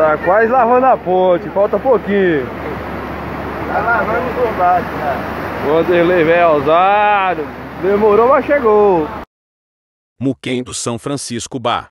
tá quase lavando a ponte, falta pouquinho. Tá lavando o combate, né? Vanderlei Velzado, é demorou, mas chegou. Muquem do São Francisco Bar.